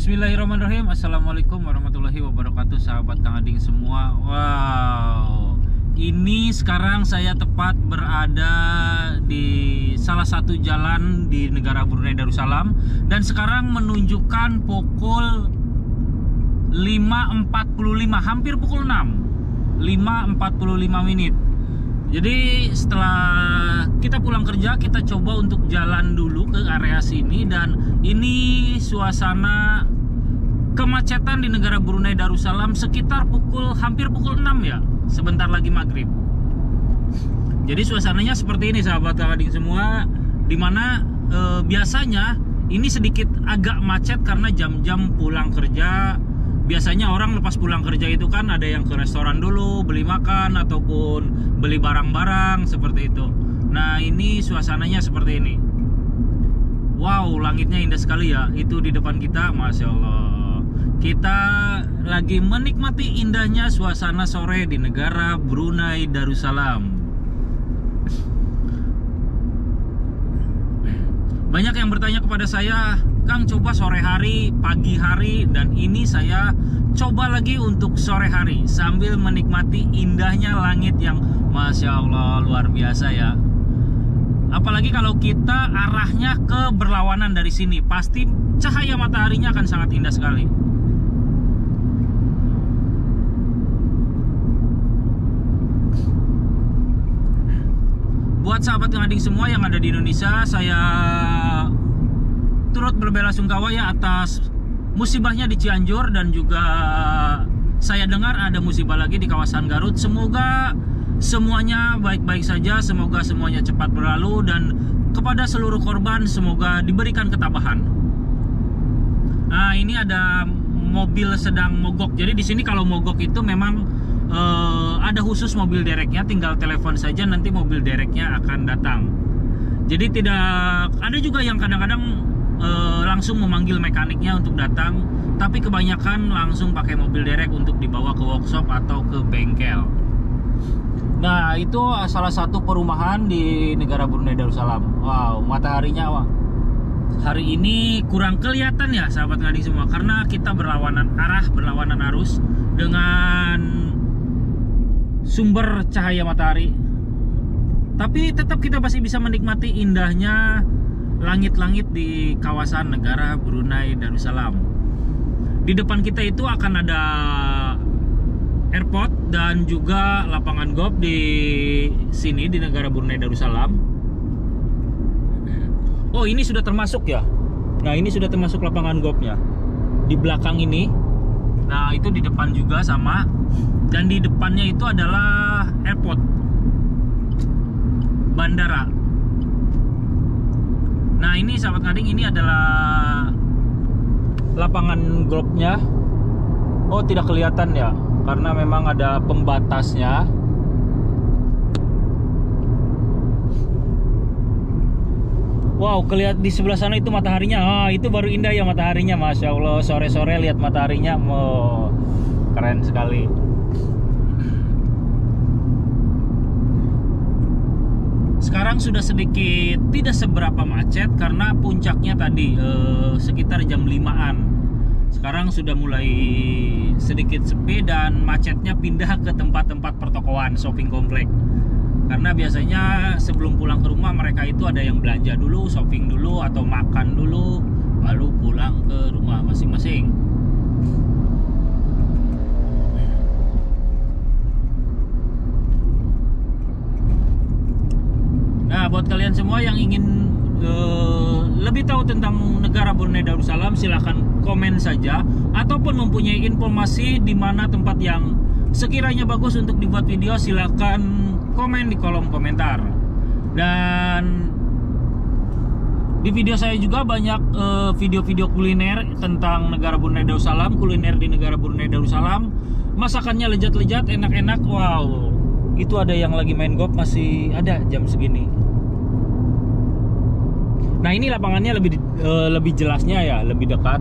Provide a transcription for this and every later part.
Bismillahirrahmanirrahim. Assalamualaikum warahmatullahi wabarakatuh Sahabat Kang Ading semua. Wow. Ini sekarang saya tepat berada Di salah satu jalan Di negara Brunei Darussalam. Dan sekarang menunjukkan pukul 5.45 Hampir pukul 6 5.45 menit jadi setelah kita pulang kerja kita coba untuk jalan dulu ke area sini dan ini suasana kemacetan di negara Brunei Darussalam sekitar pukul hampir pukul 6 ya sebentar lagi maghrib. Jadi suasananya seperti ini sahabat kalading semua di mana e, biasanya ini sedikit agak macet karena jam-jam pulang kerja biasanya orang lepas pulang kerja itu kan ada yang ke restoran dulu beli makan ataupun beli barang-barang seperti itu. Nah ini suasananya seperti ini. Wow langitnya indah sekali ya. Itu di depan kita masya Allah. Kita lagi menikmati indahnya suasana sore di negara Brunei Darussalam. Banyak yang bertanya kepada saya Kang coba sore hari, pagi hari, dan ini saya coba lagi untuk sore hari sambil menikmati indahnya langit yang masya Allah luar biasa ya. Apalagi kalau kita arahnya ke berlawanan dari sini, pasti cahaya mataharinya akan sangat indah sekali. Buat sahabat ngading semua yang ada di Indonesia, saya turut berbela sungkawa ya atas musibahnya di Cianjur dan juga saya dengar ada musibah lagi di kawasan Garut. Semoga semuanya baik-baik saja, semoga semuanya cepat berlalu dan kepada seluruh korban semoga diberikan ketabahan. Nah, ini ada mobil sedang mogok. Jadi di sini kalau mogok itu memang eh, ada khusus mobil dereknya, tinggal telepon saja nanti mobil dereknya akan datang. Jadi tidak ada juga yang kadang-kadang uh, langsung memanggil mekaniknya untuk datang tapi kebanyakan langsung pakai mobil derek untuk dibawa ke workshop atau ke bengkel. Nah itu salah satu perumahan di negara Brunei Darussalam. Wow mataharinya wah. Hari ini kurang kelihatan ya sahabat ngading semua karena kita berlawanan arah berlawanan arus dengan sumber cahaya matahari. Tapi tetap kita masih bisa menikmati indahnya langit-langit di kawasan negara Brunei Darussalam. Di depan kita itu akan ada airport dan juga lapangan golf di sini di negara Brunei Darussalam. Oh, ini sudah termasuk ya. Nah, ini sudah termasuk lapangan golfnya. Di belakang ini. Nah, itu di depan juga sama. Dan di depannya itu adalah airport. Bandara Nah ini sahabat ngading ini adalah lapangan golfnya. Oh tidak kelihatan ya, karena memang ada pembatasnya. Wow, kelihat di sebelah sana itu mataharinya. Ah, itu baru indah ya mataharinya, masya Allah. Sore-sore lihat mataharinya, oh, keren sekali. Sekarang sudah sedikit tidak seberapa macet karena puncaknya tadi eh, sekitar jam 5an sekarang sudah mulai sedikit sepi dan macetnya pindah ke tempat-tempat pertokoan shopping komplek. Karena biasanya sebelum pulang ke rumah mereka itu ada yang belanja dulu shopping dulu atau makan dulu baru pulang ke rumah masing-masing buat kalian semua yang ingin uh, lebih tahu tentang negara Brunei Darussalam, silahkan komen saja ataupun mempunyai informasi di mana tempat yang sekiranya bagus untuk dibuat video, silahkan komen di kolom komentar. Dan di video saya juga banyak eh, video-video uh, kuliner tentang negara Brunei Darussalam, kuliner di negara Brunei Darussalam. Masakannya lezat-lezat, enak-enak. Wow, itu ada yang lagi main golf masih ada jam segini. Nah ini lapangannya lebih uh, lebih jelasnya ya, lebih dekat.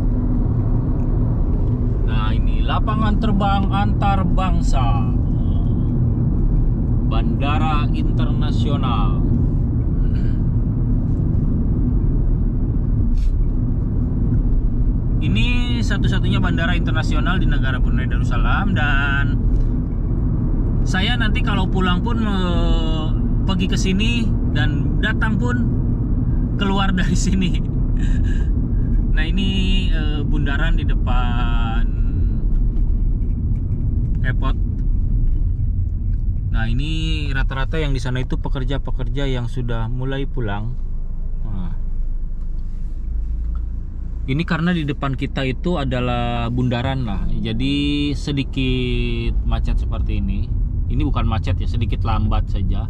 Nah ini lapangan terbang antar bangsa, bandara internasional. Ini satu-satunya bandara internasional di negara Brunei Darussalam dan saya nanti kalau pulang pun eh, pergi ke sini dan datang pun keluar dari sini. Nah ini eh, bundaran di depan airport. Nah ini rata-rata yang di sana itu pekerja-pekerja yang sudah mulai pulang. Nah. Ini karena di depan kita itu adalah bundaran lah, jadi sedikit macet seperti ini. Ini bukan macet ya, sedikit lambat saja.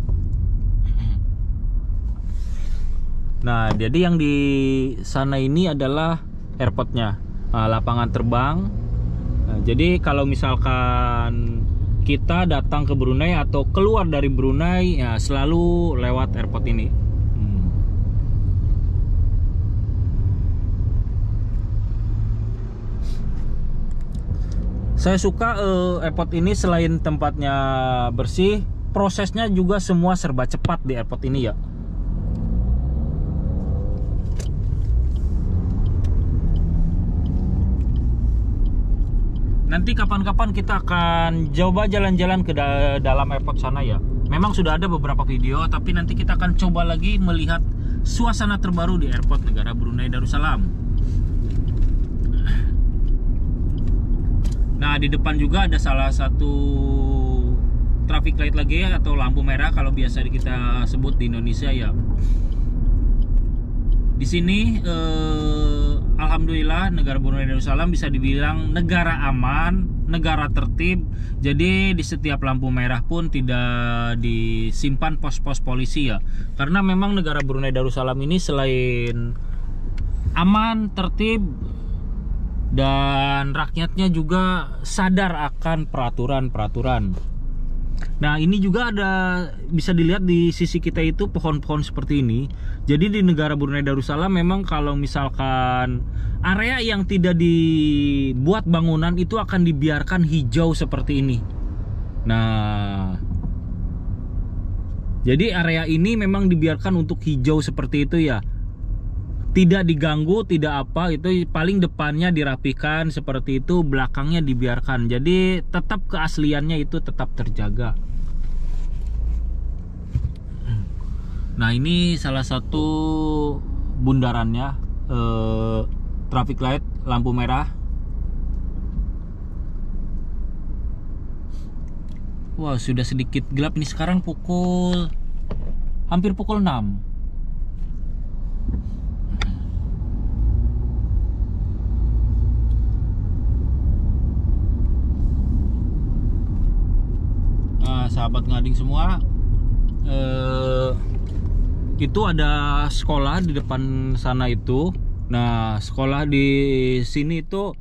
Nah, jadi yang di sana ini adalah airportnya, nah, lapangan terbang. Nah, jadi kalau misalkan kita datang ke Brunei atau keluar dari Brunei, ya selalu lewat airport ini. Hmm. Saya suka eh, airport ini selain tempatnya bersih, prosesnya juga semua serba cepat di airport ini ya. Nanti kapan-kapan kita akan coba jalan-jalan ke da dalam airport sana ya. Memang sudah ada beberapa video, tapi nanti kita akan coba lagi melihat suasana terbaru di airport negara Brunei Darussalam. Nah, di depan juga ada salah satu traffic light lagi ya, atau lampu merah kalau biasa kita sebut di Indonesia ya. Di sini eh, alhamdulillah negara Brunei Darussalam bisa dibilang negara aman, negara tertib. Jadi di setiap lampu merah pun tidak disimpan pos-pos polisi ya. Karena memang negara Brunei Darussalam ini selain aman, tertib dan rakyatnya juga sadar akan peraturan-peraturan. Nah ini juga ada bisa dilihat di sisi kita itu pohon-pohon seperti ini. Jadi di negara Brunei Darussalam memang kalau misalkan area yang tidak dibuat bangunan itu akan dibiarkan hijau seperti ini. Nah jadi area ini memang dibiarkan untuk hijau seperti itu ya tidak diganggu, tidak apa itu paling depannya dirapikan seperti itu, belakangnya dibiarkan. Jadi tetap keasliannya itu tetap terjaga. Nah, ini salah satu bundarannya eh, traffic light lampu merah. Wah, sudah sedikit gelap ini sekarang pukul hampir pukul 6. Sahabat ngading semua eh, itu ada sekolah di depan sana itu nah sekolah di sini itu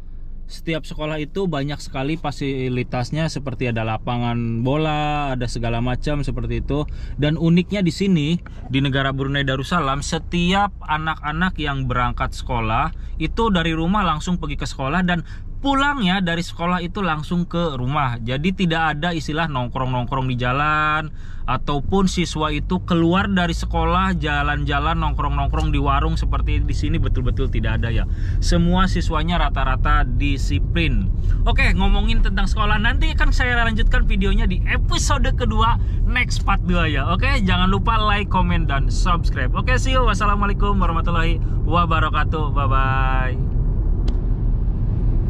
setiap sekolah itu banyak sekali fasilitasnya seperti ada lapangan bola, ada segala macam seperti itu. Dan uniknya di sini di negara Brunei Darussalam setiap anak-anak yang berangkat sekolah itu dari rumah langsung pergi ke sekolah dan pulangnya dari sekolah itu langsung ke rumah. Jadi tidak ada istilah nongkrong-nongkrong di jalan ataupun siswa itu keluar dari sekolah jalan-jalan nongkrong-nongkrong di warung seperti di sini betul-betul tidak ada ya. Semua siswanya rata-rata disiplin. Oke, ngomongin tentang sekolah nanti akan saya lanjutkan videonya di episode kedua next part 2 ya. Oke, jangan lupa like, comment dan subscribe. Oke, see you. Wassalamualaikum warahmatullahi wabarakatuh. Bye bye.